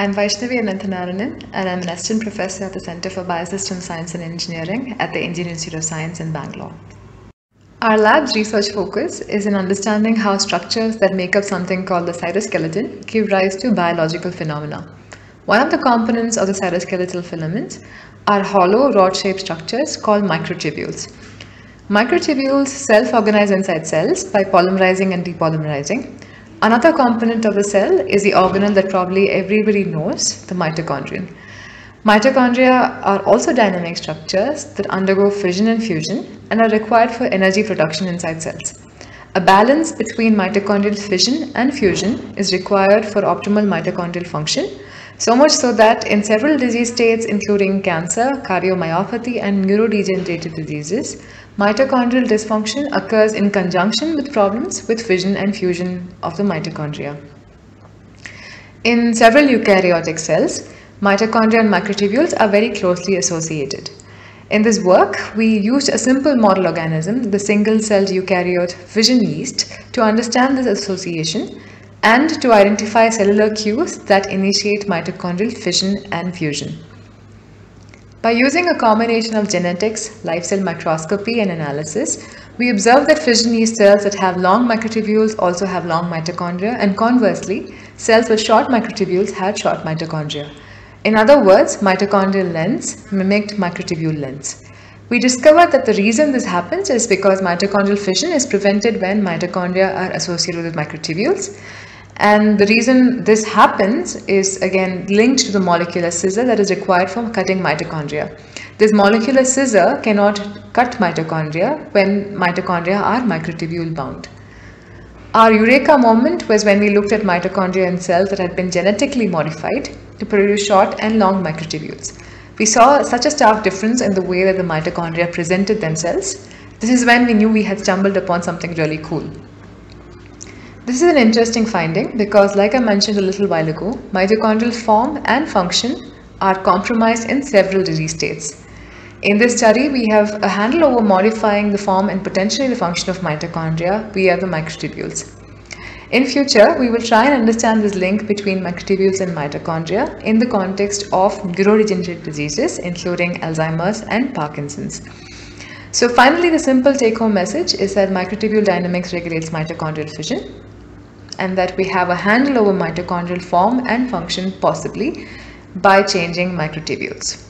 I'm Vaishnavi Ananthanarayanan and I'm an assistant professor at the Center for Biosystem Science and Engineering at the Indian Institute of Science in Bangalore. Our lab's research focus is in understanding how structures that make up something called the cytoskeleton give rise to biological phenomena. One of the components of the cytoskeletal filaments are hollow rod-shaped structures called microtubules. Microtubules self-organize inside cells by polymerizing and depolymerizing Another component of a cell is the organelle that probably everybody knows, the mitochondrion. Mitochondria are also dynamic structures that undergo fission and fusion and are required for energy production inside cells. A balance between mitochondrial fission and fusion is required for optimal mitochondrial function, so much so that in several disease states including cancer, cardiomyopathy and neurodegenerative diseases, Mitochondrial dysfunction occurs in conjunction with problems with fission and fusion of the mitochondria. In several eukaryotic cells, mitochondria and microtubules are very closely associated. In this work, we used a simple model organism, the single-celled eukaryote fission yeast, to understand this association and to identify cellular cues that initiate mitochondrial fission and fusion. By using a combination of genetics, live cell microscopy and analysis, we observed that fission yeast cells that have long microtubules also have long mitochondria and conversely, cells with short microtubules had short mitochondria. In other words, mitochondrial lengths mimicked microtubule lengths. We discovered that the reason this happens is because mitochondrial fission is prevented when mitochondria are associated with microtubules and the reason this happens is again linked to the molecular scissor that is required for cutting mitochondria. This molecular scissor cannot cut mitochondria when mitochondria are microtubule bound. Our eureka moment was when we looked at mitochondria in cells that had been genetically modified to produce short and long microtubules. We saw such a stark difference in the way that the mitochondria presented themselves. This is when we knew we had stumbled upon something really cool. This is an interesting finding because like I mentioned a little while ago, mitochondrial form and function are compromised in several disease states. In this study, we have a handle over modifying the form and potentially the function of mitochondria via the microtubules. In future, we will try and understand this link between microtubules and mitochondria in the context of neurodegenerative diseases, including Alzheimer's and Parkinson's. So finally, the simple take-home message is that microtubule dynamics regulates mitochondrial fission and that we have a handle over mitochondrial form and function possibly by changing microtubules.